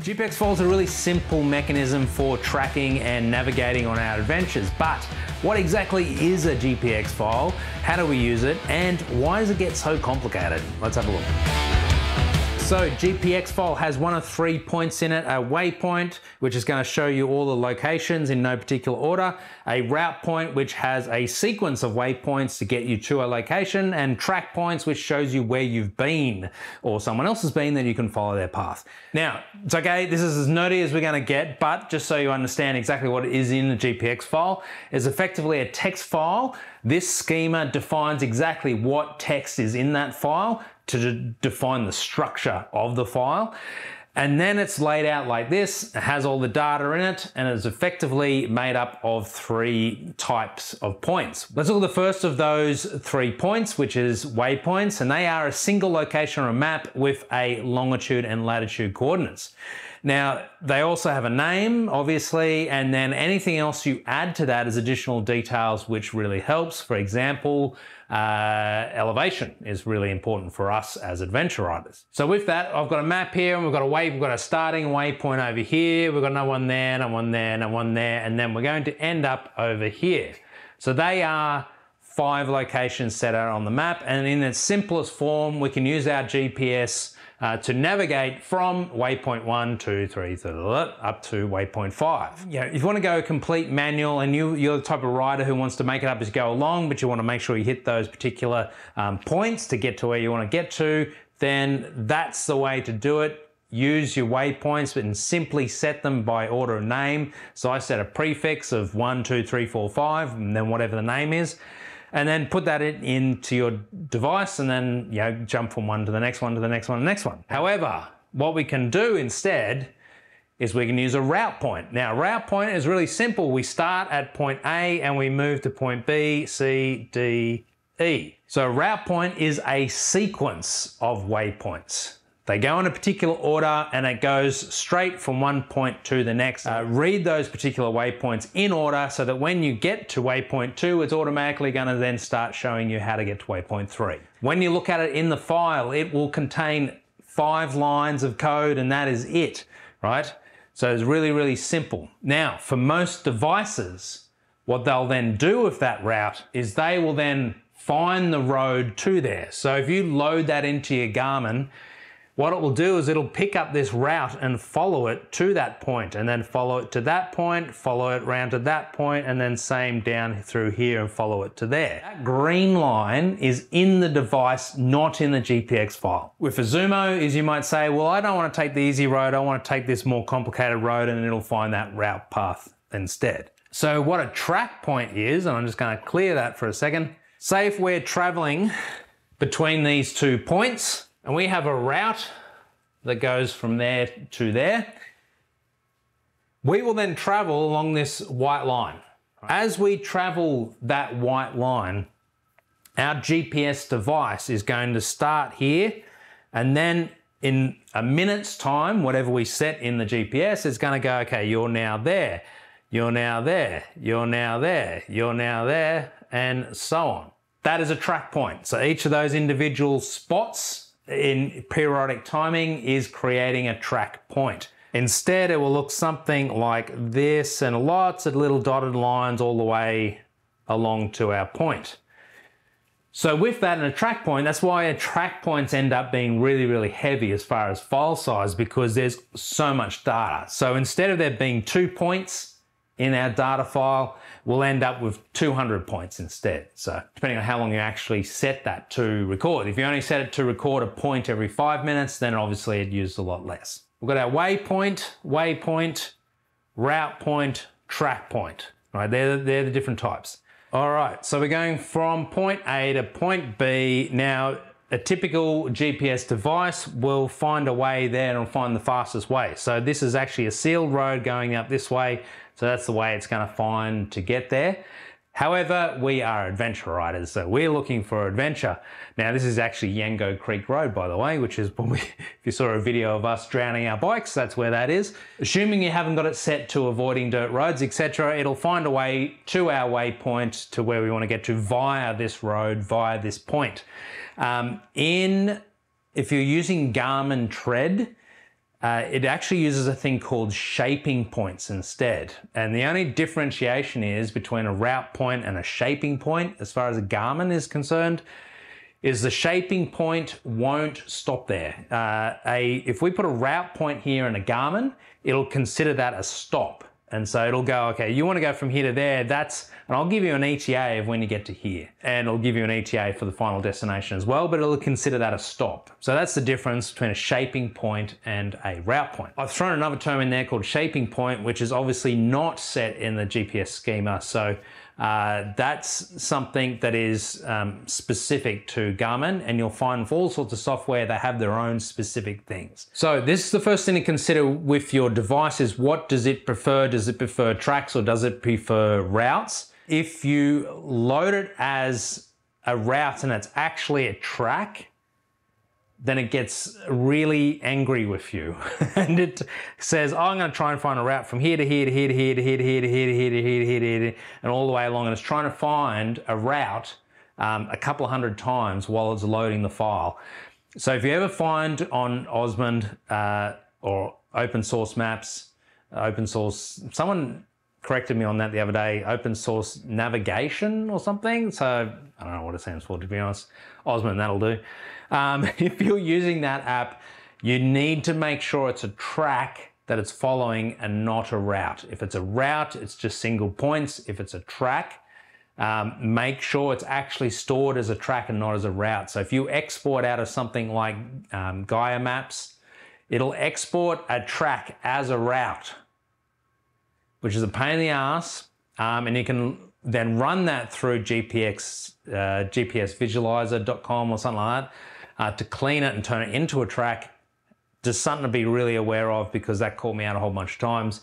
GPX File is a really simple mechanism for tracking and navigating on our adventures, but what exactly is a GPX file? How do we use it? And why does it get so complicated? Let's have a look. So GPX file has one of three points in it, a waypoint, which is gonna show you all the locations in no particular order, a route point, which has a sequence of waypoints to get you to a location, and track points, which shows you where you've been or someone else has been, then you can follow their path. Now, it's okay, this is as nerdy as we're gonna get, but just so you understand exactly what is in the GPX file, is effectively a text file. This schema defines exactly what text is in that file to define the structure of the file. And then it's laid out like this, it has all the data in it, and it's effectively made up of three types of points. Let's look at the first of those three points, which is waypoints, and they are a single location on a map with a longitude and latitude coordinates. Now, they also have a name, obviously, and then anything else you add to that is additional details, which really helps. For example, uh, elevation is really important for us as adventure riders. So with that, I've got a map here and we've got a way, we've got a starting waypoint over here. We've got another one there, another one there, another one there, and then we're going to end up over here. So they are five locations set out on the map. And in its simplest form, we can use our GPS uh, to navigate from waypoint one, two, three, up to waypoint five. You know, if you want to go complete manual and you, you're the type of rider who wants to make it up as you go along, but you want to make sure you hit those particular um, points to get to where you want to get to, then that's the way to do it use your waypoints and simply set them by order of name. So I set a prefix of one, two, three, four, five, and then whatever the name is and then put that in, into your device and then you know jump from one to the next one to the next one to the next one. However, what we can do instead is we can use a route point. Now, route point is really simple. We start at point A and we move to point B, C, D, E. So route point is a sequence of waypoints. They go in a particular order and it goes straight from one point to the next. Uh, read those particular waypoints in order so that when you get to waypoint two, it's automatically going to then start showing you how to get to waypoint three. When you look at it in the file, it will contain five lines of code and that is it, right? So it's really, really simple. Now, for most devices, what they'll then do with that route is they will then find the road to there. So if you load that into your Garmin, what it will do is it'll pick up this route and follow it to that point and then follow it to that point, follow it round to that point and then same down through here and follow it to there. That green line is in the device, not in the GPX file. With a Zumo is you might say, well, I don't want to take the easy road. I want to take this more complicated road and it'll find that route path instead. So what a track point is, and I'm just going to clear that for a second. Say if we're traveling between these two points, and we have a route that goes from there to there. We will then travel along this white line. As we travel that white line, our GPS device is going to start here and then in a minute's time, whatever we set in the GPS is going to go, okay, you're now there, you're now there, you're now there, you're now there, and so on. That is a track point. So each of those individual spots in periodic timing is creating a track point. Instead, it will look something like this and lots of little dotted lines all the way along to our point. So with that and a track point, that's why track points end up being really, really heavy as far as file size because there's so much data. So instead of there being two points in our data file, we'll end up with 200 points instead. So depending on how long you actually set that to record. If you only set it to record a point every five minutes, then obviously it used a lot less. We've got our waypoint, waypoint, route point, track point. Right, they're, they're the different types. All right, so we're going from point A to point B. Now, a typical GPS device will find a way there and find the fastest way. So this is actually a sealed road going up this way. So that's the way it's going to find to get there. However, we are adventure riders, so we're looking for adventure. Now, this is actually Yango Creek Road, by the way, which is probably, if you saw a video of us drowning our bikes, that's where that is. Assuming you haven't got it set to avoiding dirt roads, etc., it'll find a way to our waypoint to where we want to get to via this road, via this point. Um, in, if you're using Garmin Tread, uh, it actually uses a thing called shaping points instead. And the only differentiation is between a route point and a shaping point, as far as a Garmin is concerned, is the shaping point won't stop there. Uh, a, if we put a route point here in a Garmin, it'll consider that a stop. And so it'll go, okay, you want to go from here to there, that's, and I'll give you an ETA of when you get to here. And it'll give you an ETA for the final destination as well, but it'll consider that a stop. So that's the difference between a shaping point and a route point. I've thrown another term in there called shaping point, which is obviously not set in the GPS schema. So uh, that's something that is um, specific to Garmin, and you'll find for all sorts of software they have their own specific things. So this is the first thing to consider with your device is what does it prefer? Does it prefer tracks or does it prefer routes? If you load it as a route and it's actually a track, then it gets really angry with you. and it says, oh, I'm going to try and find a route from here to here to here to here to here to here to here to here to here to here to here and all the way along. And it's trying to find a route um, a couple hundred times while it's loading the file. So if you ever find on OsmAnd uh, or open source maps, open source, someone corrected me on that the other day, open source navigation or something. So I don't know what it stands for, to be honest. OsmAnd, that'll do. Um, if you're using that app, you need to make sure it's a track that it's following and not a route. If it's a route, it's just single points. If it's a track, um, make sure it's actually stored as a track and not as a route. So if you export out of something like um, Gaia Maps, it'll export a track as a route, which is a pain in the ass. Um, and you can then run that through GPX, uh, gpsvisualizer.com or something like that uh, to clean it and turn it into a track. Just something to be really aware of because that caught me out a whole bunch of times.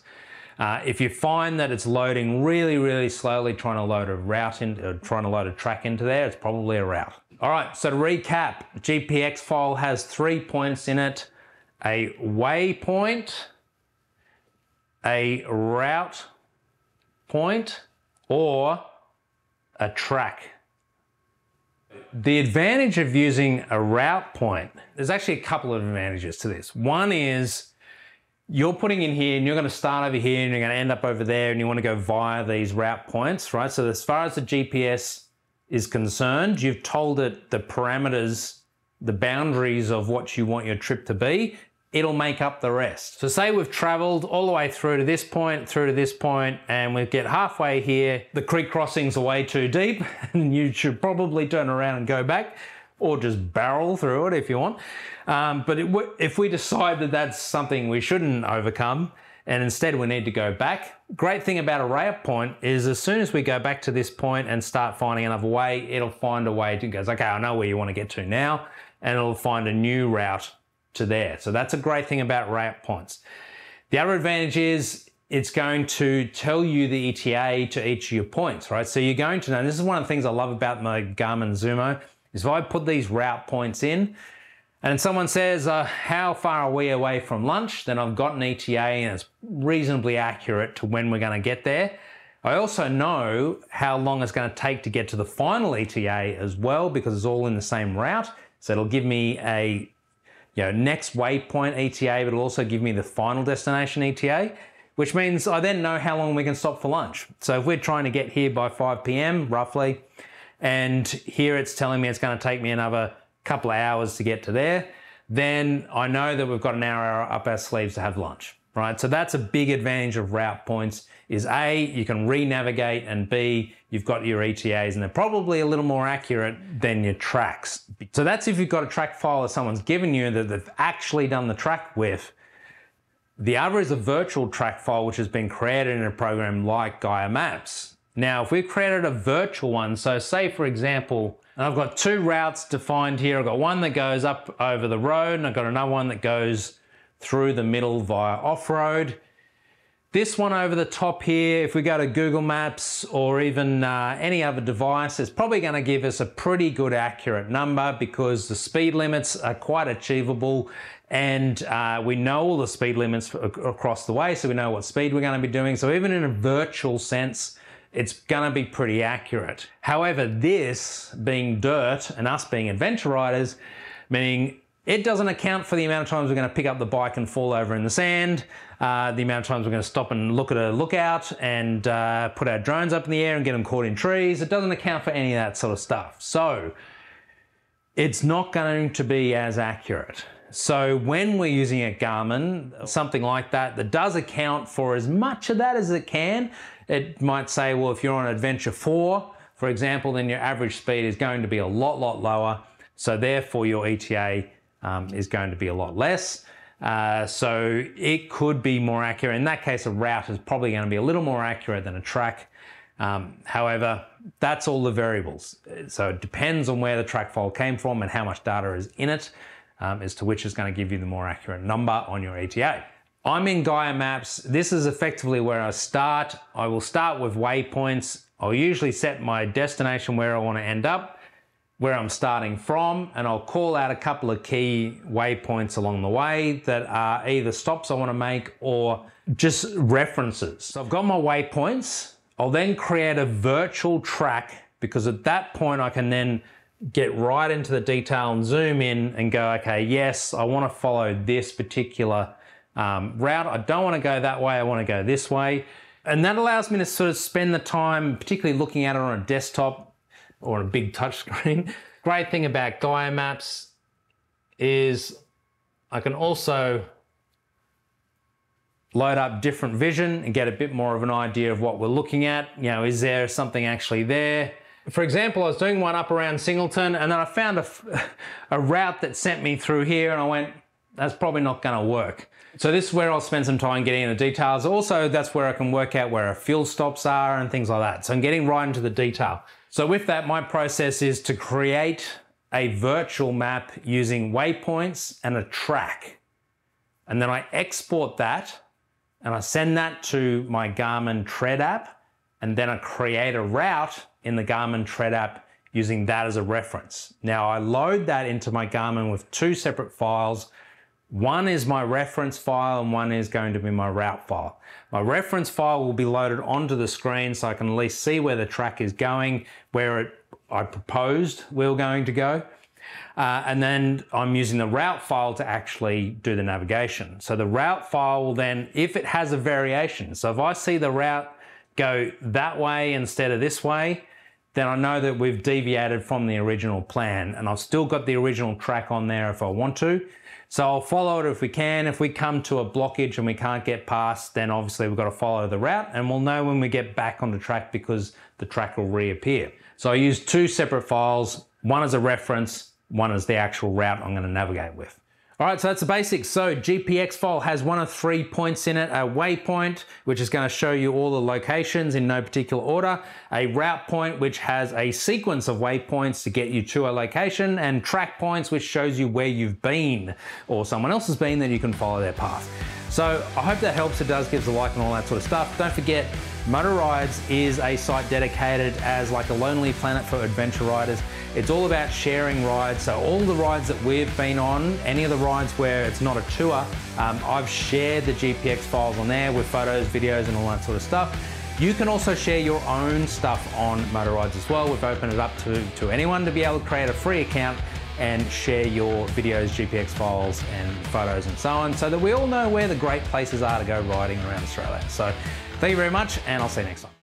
Uh, if you find that it's loading really, really slowly, trying to load a route in, uh, trying to load a track into there, it's probably a route. All right, so to recap, GPX file has three points in it, a waypoint, a route point, or a track the advantage of using a route point, there's actually a couple of advantages to this. One is you're putting in here and you're going to start over here and you're going to end up over there and you want to go via these route points, right? So as far as the GPS is concerned, you've told it the parameters, the boundaries of what you want your trip to be it'll make up the rest. So say we've traveled all the way through to this point, through to this point, and we get halfway here, the creek crossings are way too deep, and you should probably turn around and go back, or just barrel through it if you want. Um, but it, if we decide that that's something we shouldn't overcome, and instead we need to go back. Great thing about a route point is as soon as we go back to this point and start finding another way, it'll find a way to go, okay, I know where you want to get to now, and it'll find a new route to there. So that's a great thing about route points. The other advantage is it's going to tell you the ETA to each of your points, right? So you're going to know, this is one of the things I love about my Garmin Zumo, is if I put these route points in, and someone says, uh, how far are we away from lunch? Then I've got an ETA and it's reasonably accurate to when we're gonna get there. I also know how long it's gonna take to get to the final ETA as well, because it's all in the same route. So it'll give me a you know, next waypoint ETA, but it'll also give me the final destination ETA, which means I then know how long we can stop for lunch. So if we're trying to get here by 5 p.m. roughly, and here it's telling me it's going to take me another couple of hours to get to there, then I know that we've got an hour up our sleeves to have lunch, right? So that's a big advantage of route points is A, you can re-navigate, and B, you've got your ETAs, and they're probably a little more accurate than your tracks. So that's if you've got a track file that someone's given you that they've actually done the track with. The other is a virtual track file, which has been created in a program like Gaia Maps. Now, if we've created a virtual one, so say for example, and I've got two routes defined here. I've got one that goes up over the road, and I've got another one that goes through the middle via off-road. This one over the top here, if we go to Google Maps or even uh, any other device, it's probably going to give us a pretty good accurate number because the speed limits are quite achievable and uh, we know all the speed limits across the way, so we know what speed we're going to be doing. So even in a virtual sense, it's going to be pretty accurate. However, this being dirt and us being adventure riders, meaning It doesn't account for the amount of times we're going to pick up the bike and fall over in the sand, uh, the amount of times we're going to stop and look at a lookout and uh, put our drones up in the air and get them caught in trees. It doesn't account for any of that sort of stuff. So it's not going to be as accurate. So when we're using a Garmin, something like that, that does account for as much of that as it can, it might say, well, if you're on Adventure 4, for example, then your average speed is going to be a lot, lot lower. So therefore your ETA um, is going to be a lot less. Uh, so it could be more accurate. In that case, a route is probably going to be a little more accurate than a track. Um, however, that's all the variables. So it depends on where the track file came from and how much data is in it um, as to which is going to give you the more accurate number on your ETA. I'm in Gaia Maps. This is effectively where I start. I will start with waypoints. I'll usually set my destination where I want to end up where I'm starting from and I'll call out a couple of key waypoints along the way that are either stops I want to make or just references. So I've got my waypoints. I'll then create a virtual track because at that point I can then get right into the detail and zoom in and go, okay, yes, I want to follow this particular um, route. I don't want to go that way. I want to go this way. And that allows me to sort of spend the time, particularly looking at it on a desktop, or a big touchscreen. Great thing about Gaia Maps is I can also load up different vision and get a bit more of an idea of what we're looking at. You know, is there something actually there? For example, I was doing one up around Singleton and then I found a, a route that sent me through here and I went, that's probably not gonna work. So this is where I'll spend some time getting into details. Also, that's where I can work out where our fuel stops are and things like that. So I'm getting right into the detail. So with that, my process is to create a virtual map using waypoints and a track. And then I export that and I send that to my Garmin Tread app. And then I create a route in the Garmin Tread app using that as a reference. Now I load that into my Garmin with two separate files one is my reference file and one is going to be my route file. My reference file will be loaded onto the screen so I can at least see where the track is going, where it, I proposed we were going to go. Uh, and then I'm using the route file to actually do the navigation. So the route file will then, if it has a variation, so if I see the route go that way instead of this way, then I know that we've deviated from the original plan and I've still got the original track on there if I want to. So I'll follow it if we can. If we come to a blockage and we can't get past, then obviously we've got to follow the route and we'll know when we get back on the track because the track will reappear. So I use two separate files, one as a reference, one as the actual route I'm going to navigate with. All right, so that's the basics. So GPX file has one of three points in it, a waypoint, which is gonna show you all the locations in no particular order, a route point, which has a sequence of waypoints to get you to a location, and track points, which shows you where you've been or someone else has been, then you can follow their path. So I hope that helps. It does, gives a like and all that sort of stuff. Don't forget, MotoRides is a site dedicated as like a lonely planet for adventure riders. It's all about sharing rides. So all the rides that we've been on, any of the rides where it's not a tour, um, I've shared the GPX files on there with photos, videos, and all that sort of stuff. You can also share your own stuff on MotoRides as well. We've opened it up to, to anyone to be able to create a free account and share your videos, GPX files, and photos and so on, so that we all know where the great places are to go riding around Australia. So thank you very much, and I'll see you next time.